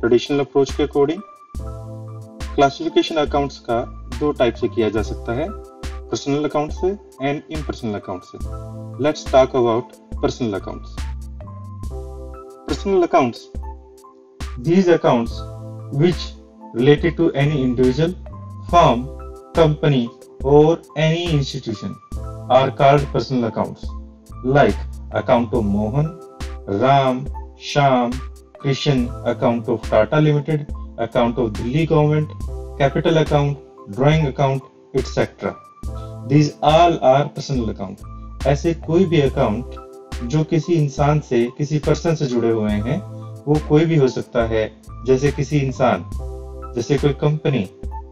Traditional approach के according classification accounts का दो टाइप से किया जा सकता है पर्सनल अकाउंट से एंड इम पर्सनल अकाउंट से। Let's talk about personal accounts personal accounts these accounts which related to any individual form company और any institution are called personal accounts like account of Mohan Ram Shyam Christian account of Tata Limited, account of Delhi government, capital account, drawing account, etc. These all are personal account. ऐसे कोई भी account जो किसी इंसान से किसी person से जुड़े हुए हैं वो कोई भी हो सकता है जैसे किसी इंसान जैसे कोई कंपनी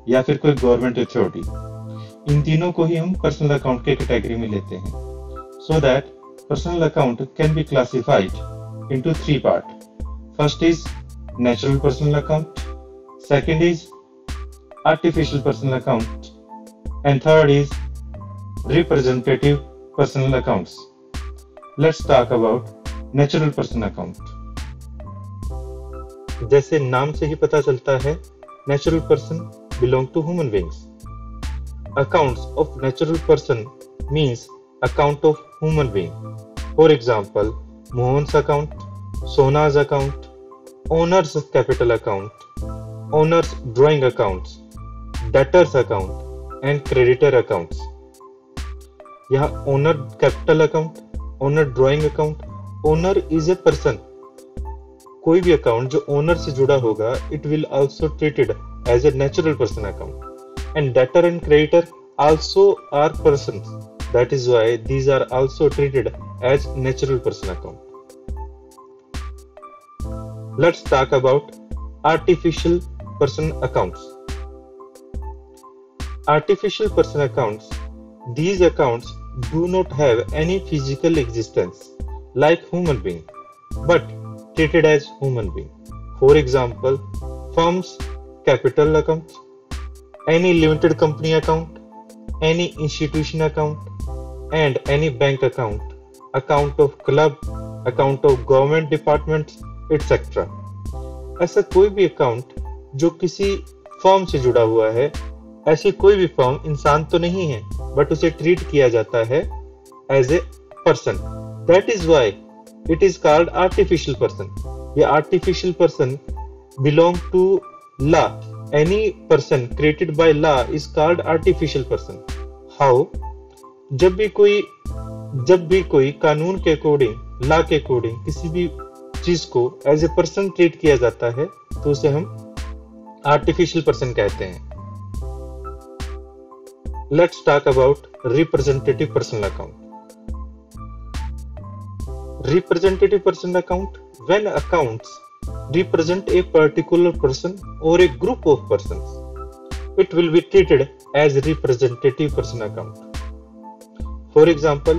या फिर कोई गवर्नमेंट अथॉरिटी इन तीनों को ही हम पर्सनल अकाउंट के कैटेगरी में लेते हैं so that personal account can be classified into three part first is natural personal account second is artificial personal account. And third is representative personal accounts. Let's talk about natural personal account. जैसे नाम से ही पता चलता है natural person belong to human beings accounts of natural person means account of human being for example Mohan's account Sona's account owners capital account owners drawing accounts debtors account and creditor accounts यहाँ owner capital account owner drawing account owner is a person कोई भी account जो owner से जुड़ा होगा it will also treated as a natural person account and debtor and creditor also are person that is why these are also treated as natural person account let's talk about artificial person accounts. Artificial person accounts these accounts do not have any physical existence like human being but treated as human being. For example firms capital accounts any limited company account any institution account and any bank account account of club account of government departments etc ऐसा कोई भी account जो किसी form से जुड़ा हुआ है, ऐसी कोई भी फर्म इंसान तो नहीं है बट उसे ट्रीट किया जाता है as a person that is why it is called artificial person ये artificial person belong to law any person created by law is called artificial person how जब भी कोई, जब भी कोई कानून के अकॉर्डिंग लॉ के अकॉर्डिंग किसी भी चीज़ को एज ए पर्सन ट्रीट किया जाता है तो उसे हम आर्टिफिशियल पर्सन कहते हैं। Let's talk about representative personal account representative personal account when account represent a particular person और a group of person it will be treated as representative person account for example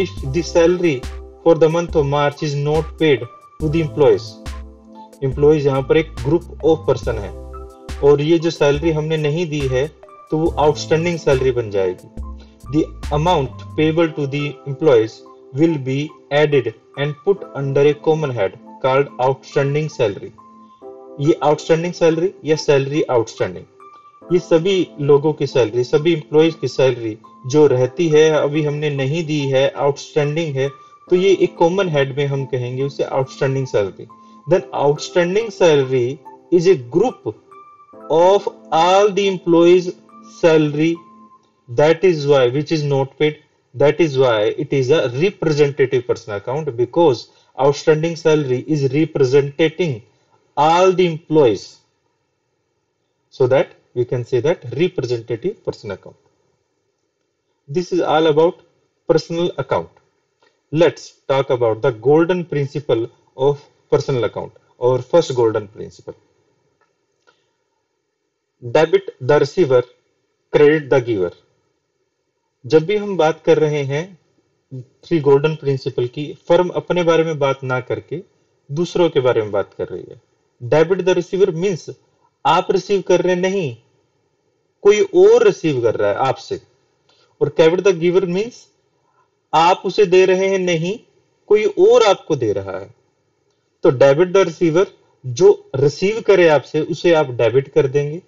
if salary for the month of March is not paid to the employees employees यहाँ पर एक group of person है। और ये जो salary हमने नहीं दी है तो वो आउटस्टैंडिंग सैलरी बन जाएगी। The amount payable to the employees will be added and put under a common head called outstanding salary ये आउटस्टैंडिंग सैलरी या सैलरी आउटस्टैंडिंग ये सभी लोगों की सैलरी सभी एम्प्लॉयज़ की सैलरी जो रहती है, अभी हमने नहीं दी है आउटस्टैंडिंग है तो ये एक कॉमन हेड में हम कहेंगे उसे outstanding salary then outstanding salary is a group of all the employees salary that is why which is not paid that is why it is a representative person account because outstanding salary is representing all the employees so that we can say that representative person account this is all about personal account let's talk about the golden principle of personal account or first golden principle. Debit the receiver, credit the giver. जब भी हम बात कर रहे हैं three golden principle की, firm अपने बारे में बात ना करके दूसरों के बारे में बात कर रही है। डेबिट द रिसीवर मींस आप रिसीव कर रहे नहीं, कोई और रिसीव कर रहा है आपसे। और कैबिट द गिवर मींस आप उसे दे रहे हैं? नहीं, कोई और आपको दे रहा है। तो डेबिट द रिसीवर जो रिसीव करे आपसे, उसे आप डेबिट कर देंगे,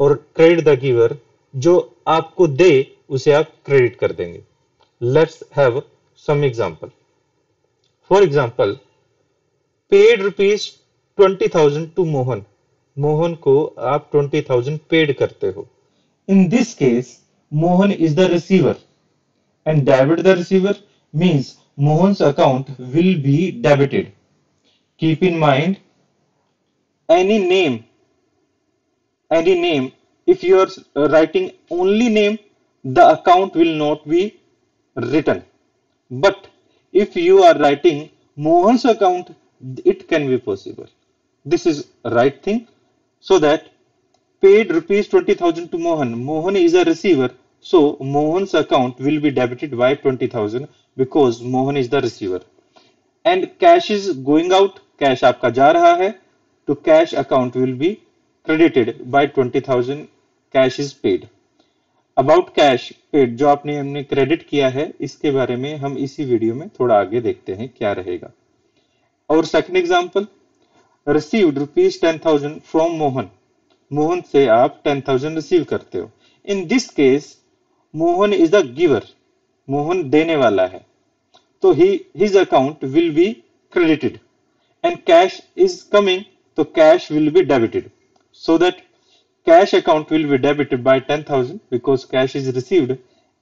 और क्रेडिट द गिवर जो आपको दे, उसे आप क्रेडिट कर देंगे। Let's have some example for example paid rupees twenty thousand to Mohan Mohan को आप ट्वेंटी थाउज़ेंड पेड करते हो। In this case Mohan is the receiver and debit the receiver means Mohan's account will be debited. Keep in mind any name, any name, if you are writing only name, the account will not be written. But if you are writing Mohan's account, it can be possible. This is right thing so that paid rupees 20,000 to Mohan. Mohan is a receiver so mohan's account will be debited by 20000 because mohan is the receiver and cash is going out cash आपका जा रहा है to cash account will be credited by 20000 cash is paid about cash paid जो आपने हमने credit किया है इसके बारे में हम इसी वीडियो में थोड़ा आगे देखते हैं क्या रहेगा और second example received rupees ten thousand from Mohan Mohan से आप टेन थाउज़ेंड रिसीव करते हो in this case Mohan is the giver Mohan देने वाला है। तो ही his account will be credited and cash is coming तो cash will be debited so that cash account will be debited by ten thousand because cash is received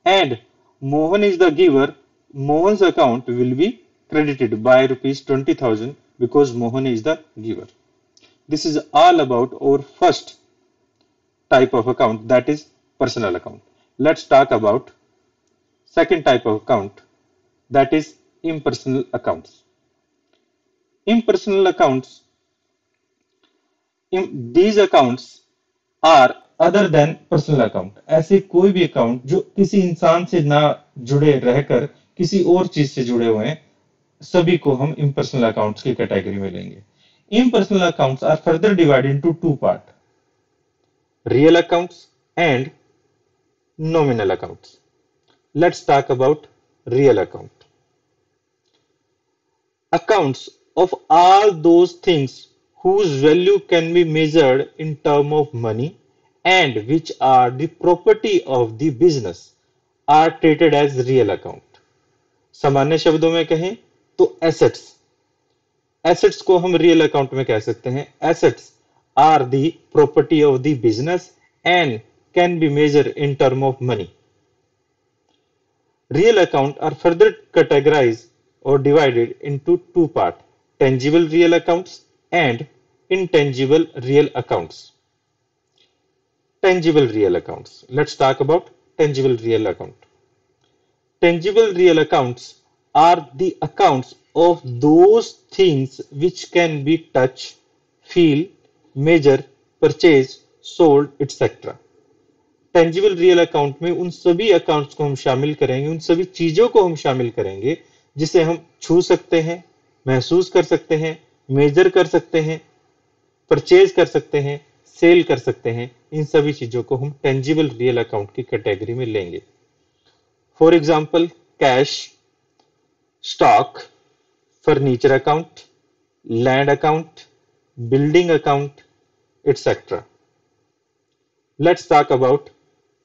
and Mohan is the giver Mohan account will be credited by rupees twenty thousand because Mohan is the giver this is all about और first type of account that is personal account let's talk about second type of account, that is impersonal accounts. Impersonal accounts in these accounts are other than personal account ऐसे कोई भी account जो किसी इंसान से ना जुड़े रहकर, किसी और चीज़ से जुड़े हुए हैं, सभी को हम इम्पर्सनल अकाउंट्स की कैटेगरी में लेंगे। Impersonal accounts are further divided into two part real accounts and nominal accounts let's talk about real account accounts of all those things whose value can be measured in term of money and which are the property of the business are treated as real account सामान्य शब्दों में कहें तो assets assets को हम real account में कह सकते हैं assets are the property of the business and can be measured in term of money real accounts are further categorized or divided into two parts tangible real accounts and intangible real accounts. Tangible real accounts. Let's talk about tangible real account. Tangible real accounts are the accounts of those things which can be touched, feel, measure, purchase, sold, etc. Tangible real account में उन सभी accounts को हम शामिल करेंगे, उन सभी चीज़ों को हम शामिल करेंगे, जिसे हम छू सकते हैं, महसूस कर सकते हैं मेजर कर सकते हैं परचेज कर सकते हैं सेल कर सकते हैं, इन सभी चीज़ों को हम टेंजिबल रियल अकाउंट की कैटेगरी में लेंगे। For example cash stock furniture account land account building account etcetera let's talk about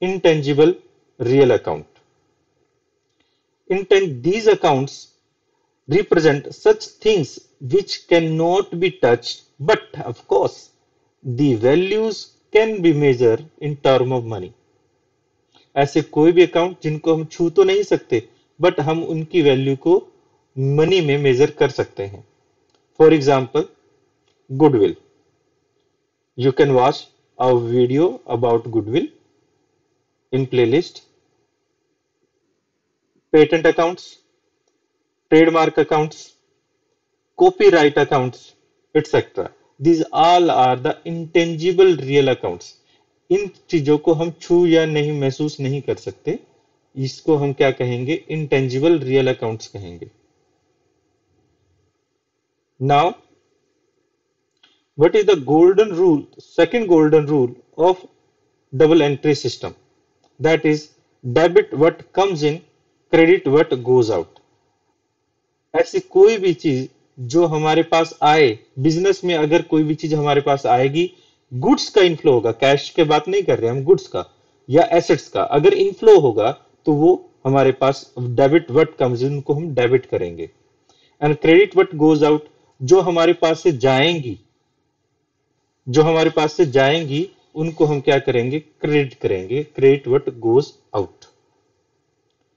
intangible real account. Inten these accounts represent such things which cannot be touched but of course the values can be measured in term of money ऐसे कोई भी account जिनको हम छू तो नहीं सकते but हम उनकी वैल्यू को मनी में मेजर कर सकते हैं for example goodwill you can watch a video about goodwill in playlist patent accounts trademark accounts copyright accounts etc these all are the intangible real accounts इन चीज़ों को हम छू या नहीं महसूस नहीं कर सकते इसको हम क्या कहेंगे इंटेंजिबल रियल अकाउंट्स कहेंगे now what is the golden rule second golden rule of double entry system that is, debit what comes in, credit what goes out. ऐसी कोई भी चीज़ जो हमारे पास आए बिज़नेस में अगर कोई भी चीज़ हमारे पास आएगी गुड्स का इनफ्लो होगा। कैश के बात नहीं कर रहे हम गुड्स का या एसेट्स का। अगर इनफ्लो होगा तो वो हमारे पास डेबिट वट कम्स इन को हम डेबिट करेंगे। And credit what goes out जो हमारे पास से जाएँगी, जो हमारे पास से जाएँगी उनको हम क्या करेंगे? क्रेडिट करेंगे। Credit what goes out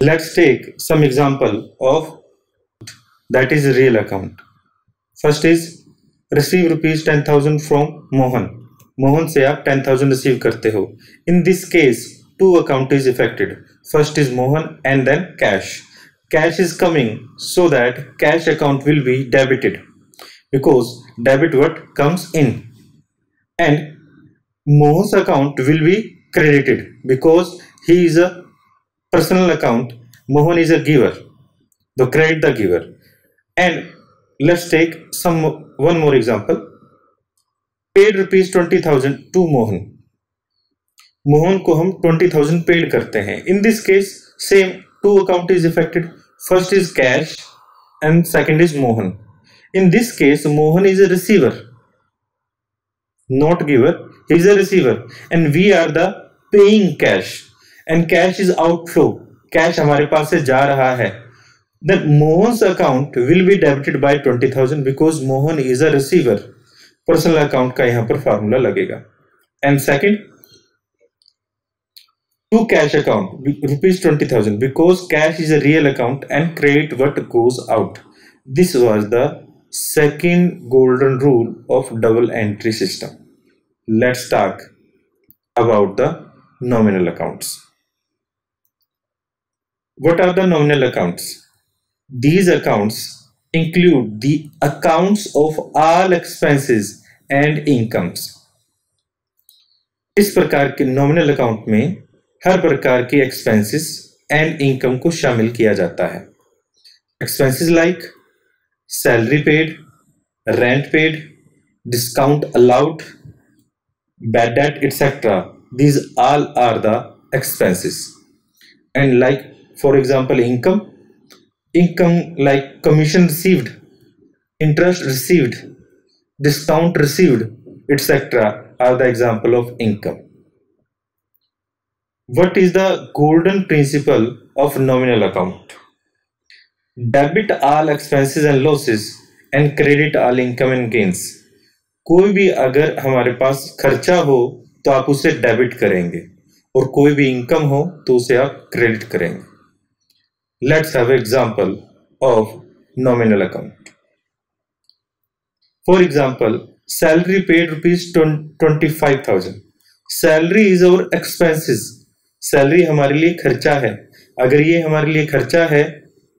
let's take some example of that is real account first is receive rupees ten thousand from Mohan Mohan से आप टेन थाउज़ेंड रिसीव करते हो। In this case two account is affected first is Mohan and then cash cash is coming so that cash account will be debited. Because debit what comes in. And Mohan's account will be credited because he is a personal account Mohan is a giver the credit the giver and let's take some one more example paid rupees 20000 to Mohan Mohan को हम 20000 paid करते हैं in this case same two account is affected First is cash and second is Mohan. In this case, Mohan is a receiver, not giver. He is a receiver and we are the paying cash and cash is outflow. Cash हमारे पास से जा रहा है. Then Mohan's account will be debited by 20,000 because Mohan is a receiver. Personal account का यहाँ पर formula लगेगा. And second, to cash account rupees 20000 because cash is a real account and credit what goes out this was the second golden rule of double entry system let's talk about the nominal accounts what are the nominal accounts these accounts include the accounts of all expenses and incomes इस प्रकार के nominal account में हर प्रकार की expenses and income को शामिल किया जाता है expenses like salary paid, rent paid, discount allowed, bad debt, etc. These all are the expenses. And like for example income, income like commission received, interest received, discount received, etc. are the example of income. What is the golden principle of nominal account? Debit all expenses and losses and credit all income and gains कोई भी अगर हमारे पास खर्चा हो तो आप उसे debit करेंगे। और कोई भी इनकम हो तो उसे आप क्रेडिट करेंगे। Let's have example of nominal account for example salary paid rupees twenty five thousand salary is our expenses salary हमारे लिए खर्चा है। अगर ये हमारे लिए खर्चा है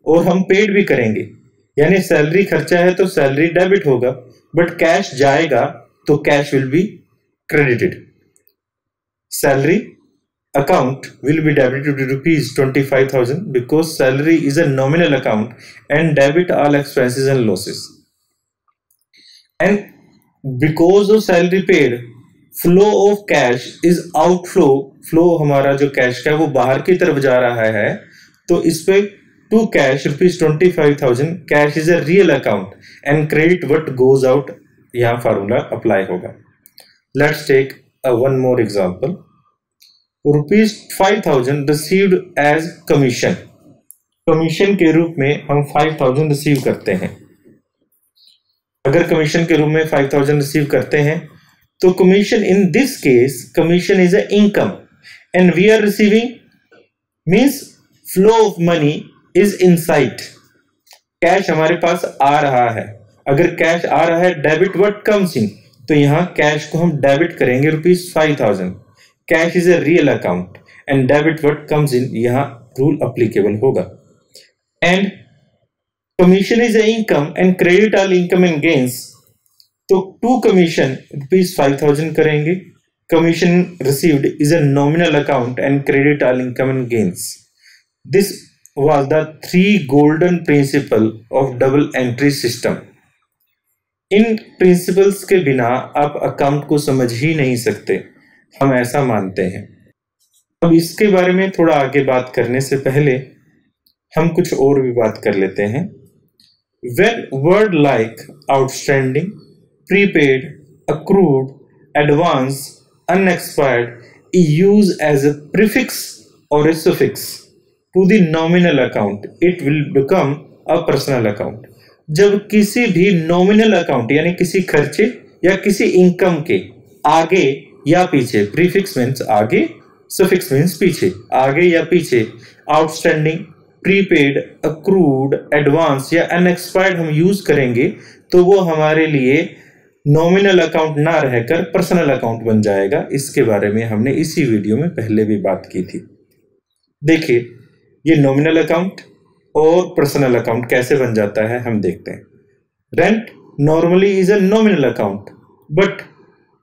और हम पेड भी करेंगे। यानी सैलरी खर्चा है तो सैलरी डेबिट होगा बट कैश जाएगा तो cash will be credited salary account will be debited rupees twenty five thousand because salary is a nominal account and debit all expenses and losses and because of salary paid flow of cash is outflow flow हमारा जो cash का है वो बाहर की तरफ़ जा रहा है तो इस पे rupees twenty five thousand cash is a real account and credit what goes out यहाँ फार्मूला अप्लाई होगा। Let's take one more example rupees five thousand received as commission commission के रूप में हम फाइव थाउज़ेंड रिसीव करते हैं। अगर commission के रूप में फाइव थाउज़ेंड रिसीव करते हैं तो commission in this case commission is an income and we are receiving means flow of money is inside. Cash हमारे पास आ रहा है। अगर कैश आ रहा है डेबिट व्हाट कम्स इन तो यहाँ कैश को हम डेबिट करेंगे rupees five thousand cash is a real account and debit what comes in यहाँ रूल अप्लीकेबल होगा। And commission is a income and credit all income and gains तो to commission rupees five thousand करेंगे। Commission received is a nominal account and credit all income and gains this was the three golden principle of double entry system. इन principles के बिना आप account को समझ ही नहीं सकते। हम ऐसा मानते हैं। अब इसके बारे में थोड़ा आगे बात करने से पहले हम कुछ और भी बात कर लेते हैं। When word like outstanding prepaid accrued advance unexpired use as a prefix और a suffix suffix to the nominal account, it will become a personal account. जब किसी भी नॉमिनल अकाउंट यानी किसी खर्चे या किसी इनकम के आगे या पीछे प्रीफिक्स मीन्स आगे सफिक्स मीन्स पीछे आगे या पीछे आउटस्टैंडिंग प्रीपेड अक्रूड एडवांस या अनएक्सपायर्ड हम यूज़ करेंगे तो वो हमारे लिए नॉमिनल अकाउंट ना रहकर पर्सनल अकाउंट बन जाएगा इसके बारे में हमने इसी वीडियो में पहले भी बात की थी देखिए ये नॉमिनल अकाउंट और पर्सनल अकाउंट कैसे बन जाता है हम देखते हैं। Rent normally is a nominal account but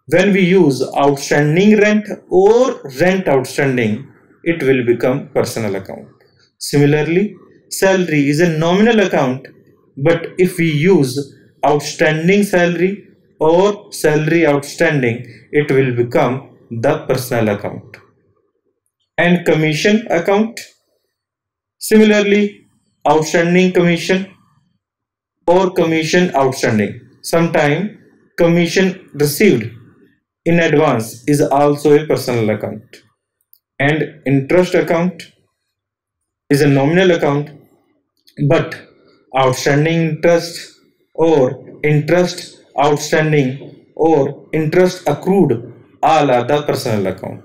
when we use outstanding rent और rent outstanding it will become personal account similarly salary is a nominal account but if we use outstanding salary और salary outstanding it will become the personal account and commission account similarly outstanding commission or commission outstanding. Sometime commission received in advance is also a personal account. And interest account is a nominal account but outstanding interest or interest outstanding or interest accrued all are the personal account.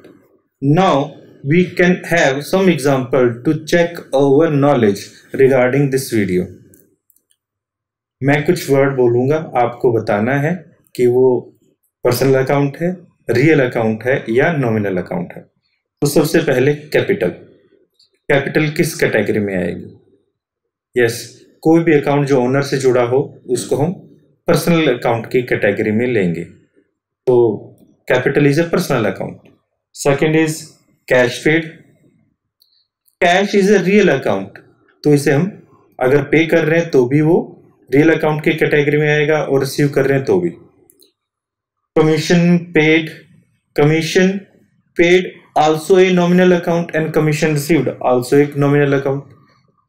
Now we can have some example to check our knowledge regarding this video. मैं कुछ word बोलूँगा, आपको बताना है कि वो personal account है real account है या नॉमिनल अकाउंट है। तो सबसे पहले कैपिटल कैपिटल किस कैटेगरी में आएगी? यस कोई भी अकाउंट जो ओनर से जुड़ा हो, उसको हम पर्सनल अकाउंट की कैटेगरी में लेंगे। तो capital is a personal account second is cash paid cash is a real account. तो इसे हम अगर पे कर रहे हैं तो भी वो रियल अकाउंट की कैटेगरी में आएगा और रिसीव कर रहे हैं तो भी। Commission paid. Commission paid also a nominal account and commission received also एक नॉमिनल अकाउंट।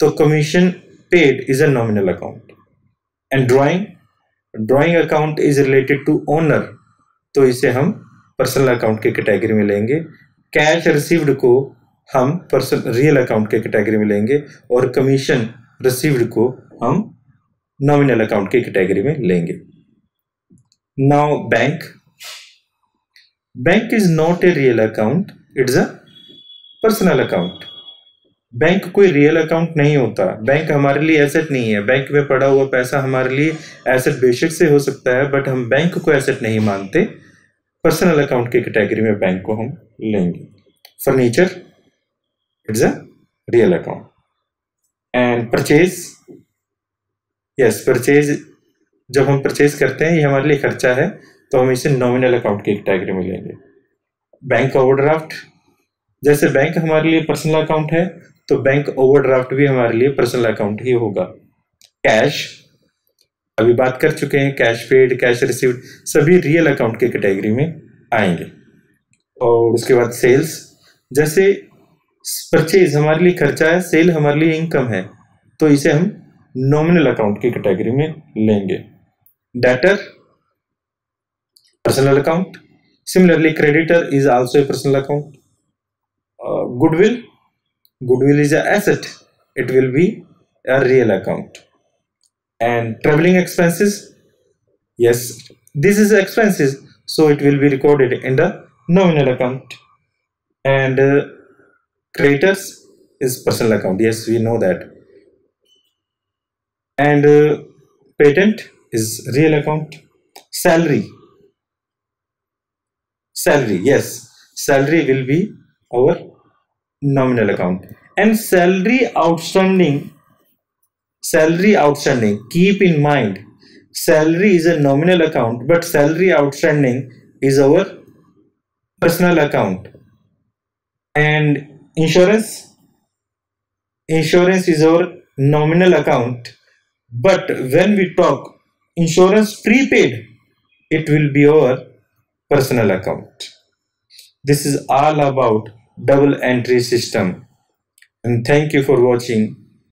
तो commission paid is a nominal account. And drawing. Drawing account is related to owner. तो इसे हम पर्सनल अकाउंट की कैटेगरी में लेंगे। Cash received को हम पर्सन रियल अकाउंट के कैटेगरी में लेंगे और कमीशन रिसीव्ड को हम नॉमिनल अकाउंट की कैटेगरी में लेंगे। Now bank bank is not a real account it's a personal account bank कोई रियल अकाउंट नहीं होता। बैंक हमारे लिए एसेट नहीं है। बैंक में पड़ा हुआ पैसा हमारे लिए एसेट बेशक से हो सकता है बट हम बैंक को एसेट नहीं मानते। पर्सनल अकाउंट की कैटेगरी में बैंक को हम लेंगे। Furniture it's a real account and purchase yes purchase जब हम परचेज करते हैं, ये हमारे लिए खर्चा है तो हम इसे नॉमिनल अकाउंट की कैटेगरी में लेंगे। बैंक ओवरड्राफ्ट जैसे बैंक हमारे लिए पर्सनल अकाउंट है तो बैंक ओवरड्राफ्ट भी हमारे लिए पर्सनल अकाउंट ही होगा। कैश अभी बात कर चुके हैं कैश पेड कैश रिसीव्ड सभी रियल अकाउंट के कैटेगरी में आएँगे। और उसके बाद सेल्स जैसे परचेज हमारे लिए खर्चा है सेल हमारे लिए इनकम है तो इसे हम नॉमिनल अकाउंट की कैटेगरी में लेंगे। Debtor personal account similarly creditor is also a personal account goodwill goodwill is a asset it will be a real account. And traveling expenses? Yes. This is expenses so it will be recorded in the nominal account. And uh, creditors is personal account. Yes we know that. And uh, patent is real account. Salary. Salary yes. Salary will be our nominal account. And salary outstanding salary outstanding keep in mind salary is a nominal account but salary outstanding is our personal account and insurance insurance is our nominal account but when we talk insurance prepaid, it will be our personal account. This is all about double entry system. And thank you for watching.